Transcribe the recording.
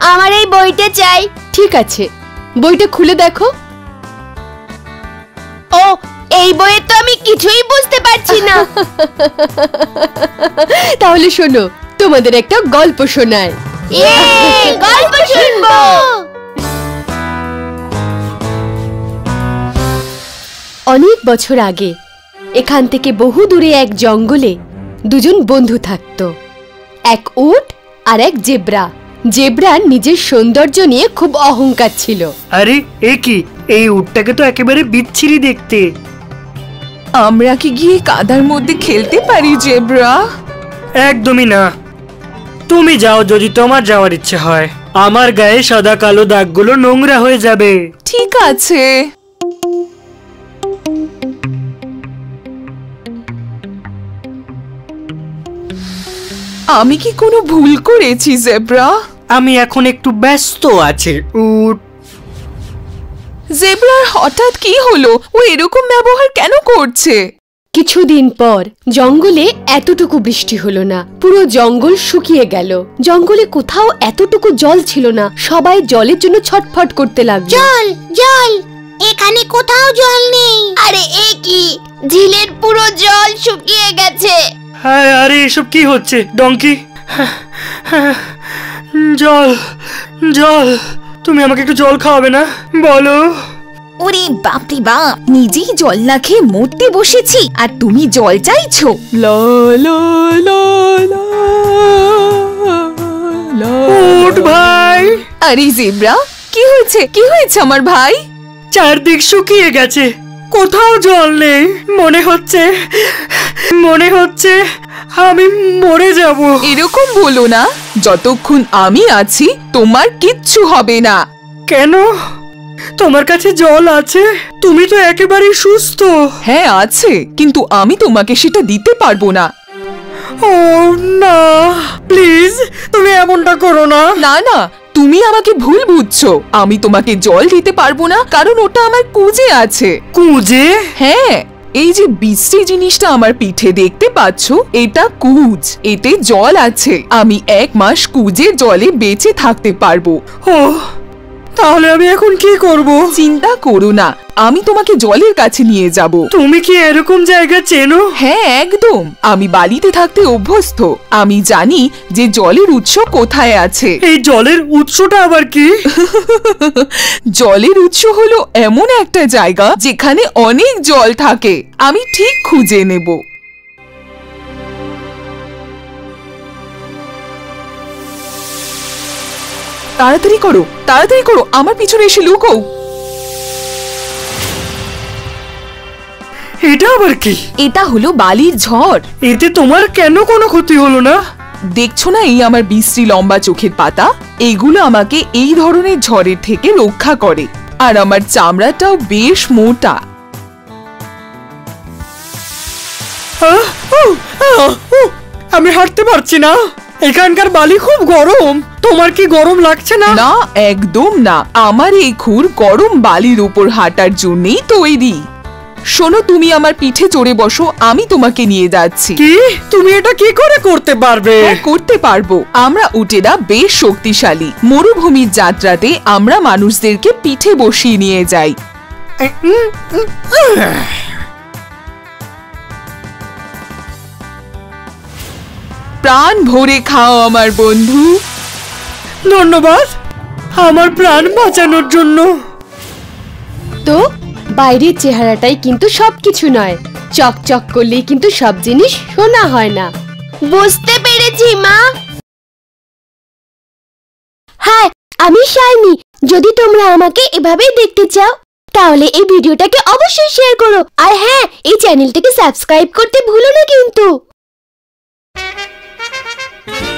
আমার এই বইটা চাই। ঠিক আছে। বইটা খুলে দেখো। ও এই বইয়ে তো আমি কিছুই বুঝতে পারছি না। তাহলে শোনো তোমাদের একটা গল্প শোনায় গল্প শুনব। অনেক বছর আগে এখান থেকে বহু দূরে এক জঙ্গলে দুজন বন্ধু থাকত। এক উট আর এক জেব্রা। জেব্রার নিজের সৌন্দর্য নিয়ে খুব অহংকার ছিল। আরে এ কি? এই উটটাকে তো একেবারে বিচ্ছিরি দেখতে। আমরা কি গিয়ে কাদার মধ্যে খেলতে পারি জেব্রা? একদমই না। তুমি যাও যদি তোমার যাওয়ার ইচ্ছে হয়। আমার গায়ে সাদা কালো দাগগুলো নোংরা হয়ে যাবে। ঠিক আছে। আমি কি কোনো ভুল করেছি জেব্রা? আমি এখন একটু ব্যস্ত আছি। উট জেব্রার হঠাৎ কি হলো? ও এরকম ব্যবহার কেন করছে? কিছুদিন পর জঙ্গলে এতটুকু বৃষ্টি হলো না। পুরো জঙ্গল শুকিয়ে গেল। জঙ্গলে কোথাও এতটুকু জল ছিল না। সবাই জলের জন্য ছটফট করতে লাগল। জল জল! এখানে কোথাও জল নেই। আরে এ কি? ঝিলের পুরো জল শুকিয়ে গেছে। হ্যাঁ আরে এসব কি হচ্ছে? ডঙ্কি জল জল। তুমি আমাকে একটু জল খাওয়াবে না? বলো। ওরে বাপরে বাপ নিজেই জল না খেয়ে মরতে বসেছি আর তুমি জল চাইছো? লা লা লা লা লা। ভাই। আরে জেব্রা কি হয়েছে? কি হয়েছে আমার ভাই? চারদিক শুকিয়ে গেছে। কোথাও জল নেই মনে হচ্ছে মনে হচ্ছে। আমি মরে যাব। এরকম বলো না যতক্ষণ আমি আছি তোমার কিচ্ছু হবে না। কেন? তোমার কাছে জল আছে তুমি তো একেবারে সুস্থ। হ্যাঁ আছে কিন্তু আমি তোমাকে সেটা দিতে পারব না। ও না প্লিজ তুমি এমনটা করো না। না না তুমি আমাকে ভুল বুঝছ। আমি তোমাকে জল দিতে পারব না কারণ ওটা আমার কুজে আছে। কুজে? হ্যাঁ। এই যে বিশ্রী জিনিসটা আমার পিঠে দেখতে পাচ্ছ, এটা কুজ। এতে জল আছে। আমি এক মাস কুজে জলে বেঁচে থাকতে পারব। ও তাহলে আমি এখন কি করব? চিন্তা করো না আমি তোমাকে জলের কাছে নিয়ে যাব। তুমি কি এরকম জায়গা চেনো? হ্যাঁ একদম। আমি বালিতে থাকতে অভ্যস্ত। আমি জানি যে জলের উৎস কোথায় আছে। এই জলের উৎসটা আবার কি? জলের উৎস হলো এমন একটা জায়গা যেখানে অনেক জল থাকে। আমি ঠিক খুঁজে নেব। তাড়াতাড়ি করো তাড়াতাড়ি করো আমার পিছনে এসে লুকো এটা আবার কি? এটা হলো বালির ঝড়। এতে তোমার কেন কোনো ক্ষতি হলো না? দেখছ না এই আমার বিশ্রী লম্বা চোখের পাতা? এইগুলো আমাকে এই ধরনের ঝড়ের থেকে রক্ষা করে। আর আমার চামড়াটাও বেশ মোটা। আমি হাঁটতে পারছি না। এখানকার বালি খুব গরম। তোমার কি গরম লাগছে না? না একদম না। আমার এই খুর গরম বালির উপর হাঁটার জন্যই তৈরি। শোনো তুমি আমার পিঠে চড়ে বসো আমি তোমাকে নিয়ে যাচ্ছি। কি? তুমি এটা কি করে করতে পারবে? হ্যাঁ, করতে পারব। আমরা উটেরা বেশ শক্তিশালী। মরুভূমির যাত্রাতে আমরা মানুষদেরকে পিঠে বসিয়ে নিয়ে যাই। প্রাণ ভরে খাও আমার বন্ধু। ধন্যবাদ আমার প্রাণ বাঁচানোর জন্য। তো বাইরের চেহারাটাই কিন্তু সবকিছু নয়। চকচক করলেই কিন্তু সব জিনিস শোনা হয় না। বুঝতে পেরেছি মা। হ্যাঁ আমি শাইনি। যদি তোমরা আমাকে এভাবেই দেখতে চাও তাহলে এই ভিডিওটাকে অবশ্যই শেয়ার করো। আর হ্যাঁ এই চ্যানেলটাকে সাবস্ক্রাইব করতে ভুলো না কিন্তু। Thank you.